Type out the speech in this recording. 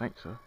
Thanks, sir.